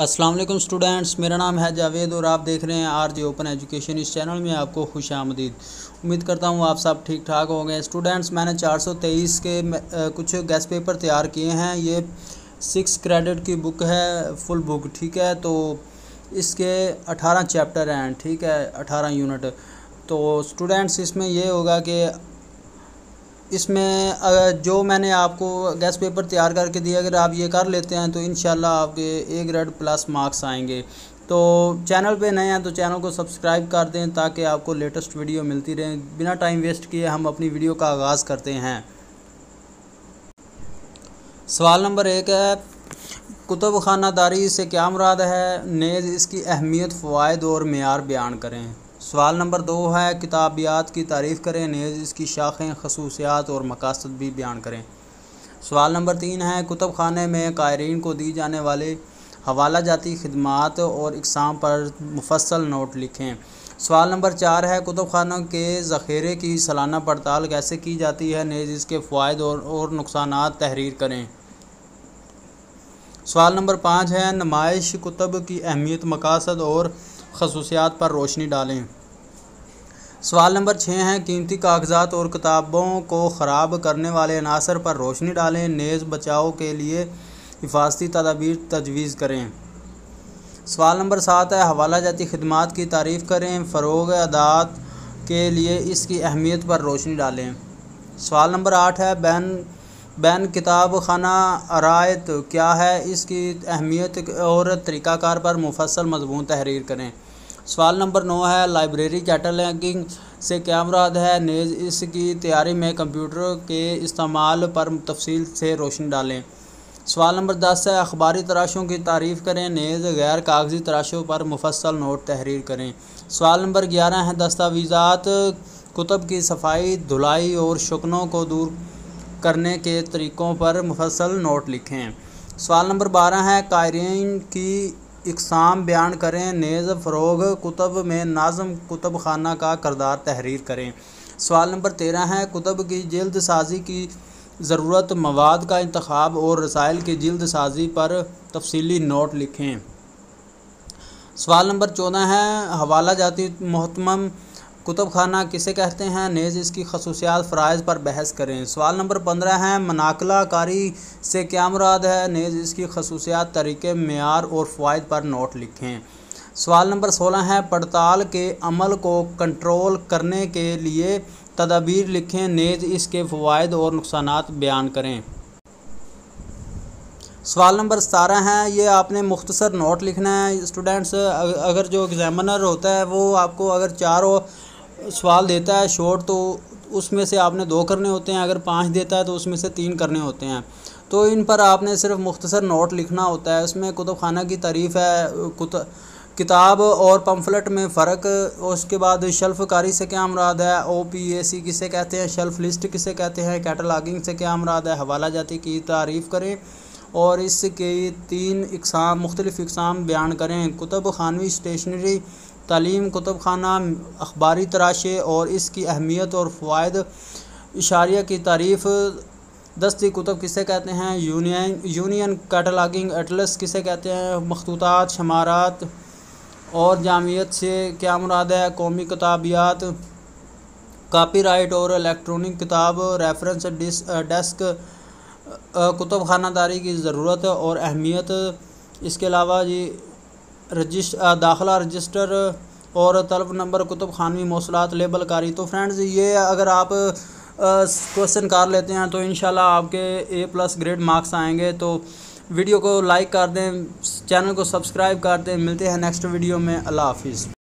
अस्सलाम वालेकुम स्टूडेंट्स, मेरा नाम है जावेद और आप देख रहे हैं आर जे ओपन एजुकेशन। इस चैनल में आपको खुश आमदीद। उम्मीद करता हूँ आप सब ठीक ठाक हो गए स्टूडेंट्स मैंने 423 के कुछ गेस्ट पेपर तैयार किए हैं। ये सिक्स क्रेडिट की बुक है, फुल बुक, ठीक है? तो इसके 18 चैप्टर हैं, ठीक है? 18 यूनिट। तो स्टूडेंट्स, इसमें यह होगा कि इसमें जो मैंने आपको गैस पेपर तैयार करके दिया, अगर आप ये कर लेते हैं तो इन आपके ए ग्रेड प्लस मार्क्स आएँगे। तो चैनल पे नए हैं तो चैनल को सब्सक्राइब कर दें, ताकि आपको लेटेस्ट वीडियो मिलती रहे। बिना टाइम वेस्ट किए हम अपनी वीडियो का आगाज़ करते हैं। सवाल नंबर एक है कुतुब खानादारी से क्या मुराद है? नेज़ इसकी अहमियत फ़वाद और मैार बयान करें। सवाल नंबर दो है किताबियात की तारीफ़ करें नेज़ इसकी शाखें खसूसियात और मकासद भी बयान करें। सवाल नंबर तीन है कुतुब खाने में कायरीन को दी जाने वाले हवाला जाती खदमात और इकसाम पर मुफसल नोट लिखें। सवाल नंबर चार है कुतुब खानों के ज़ख़ीरे की सालाना पड़ताल कैसे की जाती है? नेज़ इसके फ़ायद और, और नुकसान तहरीर करें। सवाल नंबर पाँच है नुमाइश कुतुब की अहमियत मकासद और खसूसियात पर रोशनी डालें। सवाल नंबर छः हैं। कीमती कागजात और किताबों को ख़राब करने वाले अनासर पर रोशनी डालें। नेज़ बचाव के लिए हिफाजती तदाबीर तजवीज़ करें। सवाल नंबर सात है, हवाला जाती खदमात की तारीफ़ करें। फ़रोग अदात के लिए इसकी अहमियत पर रोशनी डालें। सवाल नंबर आठ है, बैन बैन किताब खाना आरायत क्या है? इसकी अहमियत और तरीक़ाकार पर मुफसल मजमून तहरीर करें। सवाल नंबर नौ है, लाइब्रेरी कैटलॉगिंग से क्या मुराद है? नेज़, इसकी तैयारी में कंप्यूटर के इस्तेमाल पर तफसील से रोशनी डालें। सवाल नंबर दस है, अखबारी तराशों की तारीफ़ करें, नेज़, गैर कागज़ी तराशों पर मुफसल नोट तहरीर करें। सवाल नंबर ग्यारह है, दस्तावीज़ात, कुतब की सफ़ाई, धुलाई और शुकनों को दूर करने के तरीक़ों पर मुफसल नोट लिखें। सवाल नंबर बारह है, कायरीन की इकसाम बयान करें, नेज़ फ़रोग कुतब में नाज़म कुतब खाना का करदार तहरीर करें। सवाल नंबर तेरह है, कुतब की जल्द साजी की ज़रूरत मवाद का इंतखब और रसायल की जल्द साजी पर तफसीली नोट लिखें। सवाल नंबर चौदह है, हवाला जाती महतम कुतुब खाना किसे कहते हैं? नेज़ इसकी खसूसियात फ़राइज़ पर बहस करें। सवाल नंबर पंद्रह है मनाकला कारी से क्या मुराद है? नेज़ इसकी खसूसियात तरीके मैार और फ़वाद पर नोट लिखें। सवाल नंबर सोलह है, पड़ताल के अमल को कंट्रोल करने के लिए तदाबीर लिखें। नेज़ इसके फ़वाद और नुकसान बयान करें। सवाल नंबर सतारह है, ये आपने मुख्तसर नोट लिखना है। स्टूडेंट्स अगर जो एग्ज़ामिनर होता है, वो आपको अगर चार सवाल देता है शॉर्ट तो उसमें से आपने दो करने होते हैं, अगर पाँच देता है तो उसमें से तीन करने होते हैं। तो इन पर आपने सिर्फ़ मुख्तसर नोट लिखना होता है, उसमें कुतुब खाना की तारीफ़ है, कुत, किताब और पम्फलेट में फ़र्क, उसके बाद शेल्फ कारी से क्या मुराद है ओ पी ए सी किसे कहते हैं शेल्फ लिस्ट किसे कहते हैं कैटलागिंग से क्या मुराद है, हवाला जाती की तारीफ़ करें, और इसके तीन इकसाम, मुख्तलिफ़ इकसाम बयान करें। कुतुब खानवी स्टेशनरी तालीम कुतुब खाना अखबारी तराशे और इसकी अहमियत और फ़वाद इशारिया की तारीफ़, दस्ती कुतुब किसे कहते हैं, यूनियन यूनियन कैटलागिंग एटलस किसे कहते हैं मखतूत शमारात और जामियत से क्या मुराद है, कौमी किताबियात, कापीराइट और इलेक्ट्रॉनिक किताब, रेफरेंस डेस्क कुतुब खानादारी की ज़रूरत और अहमियत। इसके अलावा जी रजिस्ट दाखिला रजिस्टर और तलब नंबर, कुतुब खानवी, मौसलात लेबल कारी तो फ्रेंड्स, ये अगर आप क्वेश्चन कर लेते हैं तो इन आपके ए प्लस ग्रेड मार्क्स आएँगे। तो वीडियो को लाइक कर दें, चैनल को सब्सक्राइब कर दें। मिलते हैं नेक्स्ट वीडियो में। अल्लाह हाफिज़।